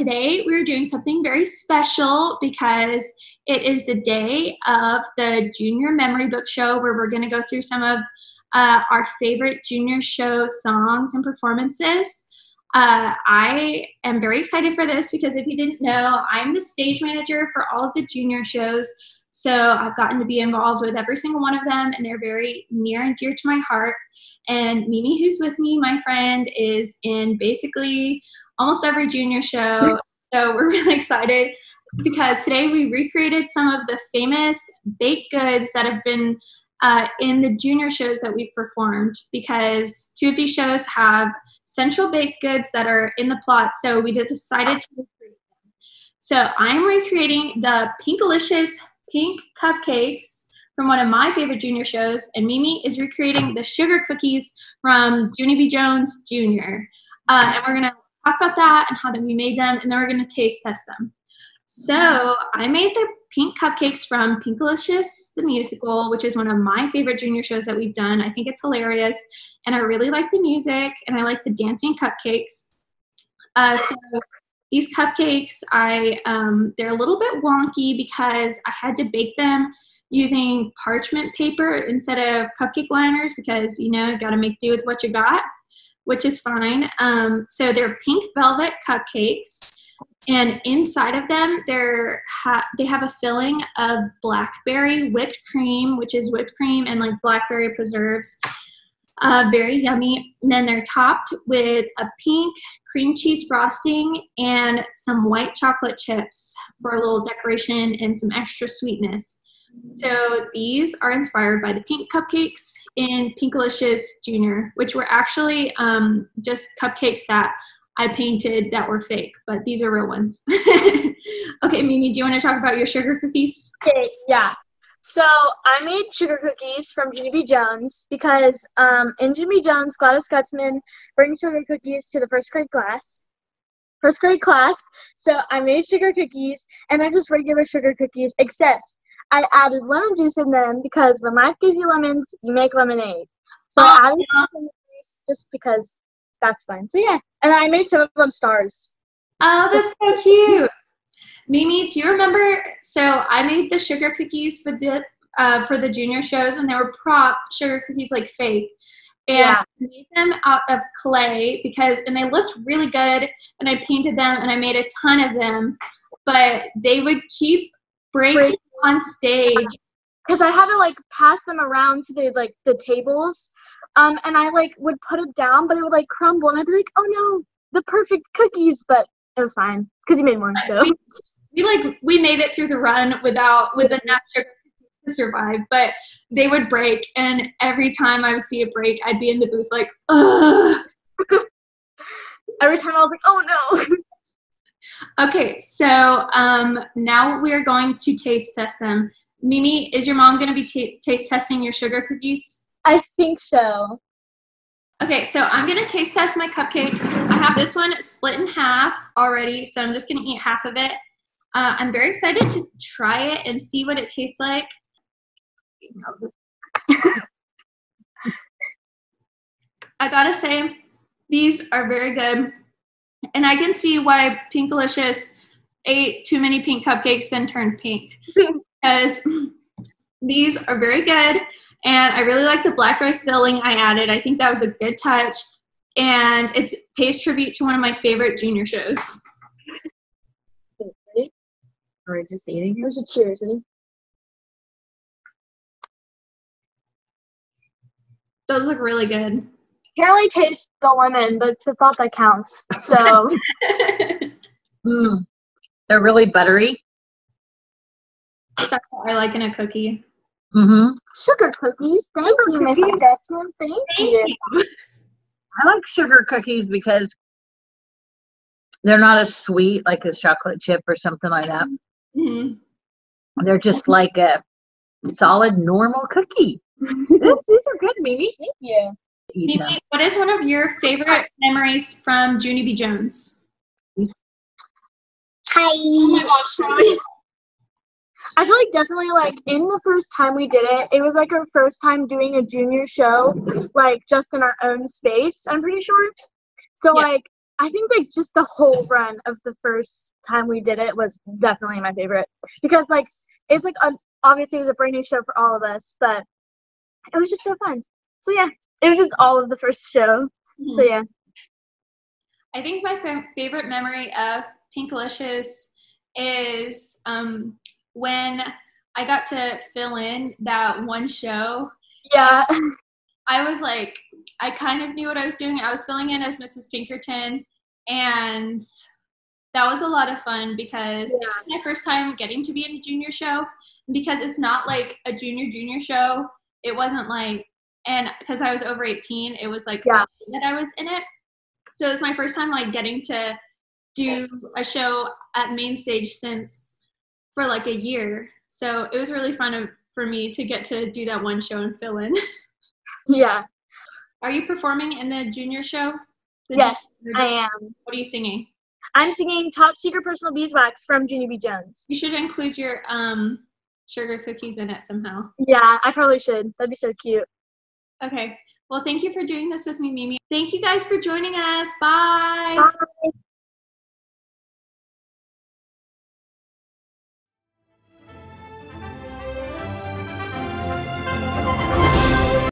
today we're doing something very special because it is the day of the Junior Memory Book Show where we're going to go through some of uh, our favorite junior show songs and performances. Uh, I am very excited for this because if you didn't know, I'm the stage manager for all of the junior shows. So I've gotten to be involved with every single one of them, and they're very near and dear to my heart. And Mimi, who's with me, my friend, is in basically almost every junior show. So we're really excited because today we recreated some of the famous baked goods that have been uh, in the junior shows that we've performed because two of these shows have central baked goods that are in the plot. So we decided to recreate them. So I'm recreating the Pinkalicious pink cupcakes from one of my favorite junior shows, and Mimi is recreating the sugar cookies from Junie B. Jones Jr. Uh, and we're gonna talk about that and how that we made them, and then we're gonna taste test them. So I made the pink cupcakes from Pinkalicious the musical, which is one of my favorite junior shows that we've done. I think it's hilarious, and I really like the music, and I like the dancing cupcakes. Uh, so these cupcakes, I um, they're a little bit wonky because I had to bake them using parchment paper instead of cupcake liners because you know you got to make do with what you got, which is fine. Um, so they're pink velvet cupcakes, and inside of them they're ha- they have a filling of blackberry whipped cream, which is whipped cream and like blackberry preserves. Uh, very yummy. And then they're topped with a pink cream cheese frosting and some white chocolate chips for a little decoration and some extra sweetness. So these are inspired by the pink cupcakes in Pinkalicious Junior, which were actually um, just cupcakes that I painted that were fake, but these are real ones. okay, Mimi, do you want to talk about your sugar cookies? Okay, yeah. So I made sugar cookies from B. Jones because um, in B. Jones, Gladys Gutzman brings sugar cookies to the first grade class. First grade class. So I made sugar cookies, and they're just regular sugar cookies, except I added lemon juice in them because when life gives you lemons, you make lemonade. So oh, I added lemon juice just because that's fun. So yeah, and I made some of them stars. Oh, that's so cute. Mimi, do you remember? So I made the sugar cookies for the uh, for the junior shows, and they were prop sugar cookies, like fake. And yeah. I made them out of clay because, and they looked really good. And I painted them, and I made a ton of them, but they would keep breaking Break. On stage. Because I had to like pass them around to the like the tables, um, and I like would put it down, but it would like crumble, and I'd be like, "Oh no, the perfect cookies!" But it was fine because you made more. So we like we made it through the run without with enough sugar to survive, but they would break, and every time I would see a break, I'd be in the booth like, ugh. every time I was like, oh no. okay, so um, now we are going to taste test them. Mimi, is your mom going to be t- taste testing your sugar cookies? I think so. Okay, so I'm gonna taste test my cupcake. I have this one split in half already, so I'm just gonna eat half of it. Uh, I'm very excited to try it and see what it tastes like. I gotta say, these are very good. And I can see why Pinkalicious ate too many pink cupcakes and turned pink. because these are very good. And I really like the blackberry filling I added. I think that was a good touch. And it pays tribute to one of my favorite junior shows. Or just eating? We should cheers, ready? Those look really good. Can't really taste the lemon, but it's the thought that counts. So. mm. They're really buttery. That's what I like in a cookie. Mm-hmm. Sugar cookies. Thank sugar you, Mrs. Dexman. Thank, Thank you. you. I like sugar cookies because they're not as sweet like a chocolate chip or something like that. Mm-hmm. They're just like a solid normal cookie. these, these are good, Mimi. Thank you. Mimi, what is one of your favorite memories from Junie B. Jones? Hi. Oh my gosh, I feel like definitely like in the first time we did it, it was like our first time doing a junior show, like just in our own space, I'm pretty sure. So yeah. like I think like just the whole run of the first time we did it was definitely my favorite because like it's like obviously it was a brand new show for all of us, but it was just so fun. So yeah, it was just all of the first show. Mm-hmm. So yeah. I think my f- favorite memory of Pinkalicious is um, when I got to fill in that one show. Yeah. I was like, I kind of knew what I was doing. I was filling in as Mrs. Pinkerton, and that was a lot of fun because yeah. it was my first time getting to be in a junior show. Because it's not like a junior junior show. It wasn't like, and because I was over 18, it was like yeah. that I was in it. So it was my first time like getting to do a show at main stage since for like a year. So it was really fun for me to get to do that one show and fill in. yeah. Are you performing in the junior show? The yes, I am. What are you singing? I'm singing Top Secret Personal Beeswax from Junie B. Jones. You should include your um sugar cookies in it somehow. Yeah, I probably should. That'd be so cute. Okay. Well, thank you for doing this with me, Mimi. Thank you guys for joining us. Bye. Bye.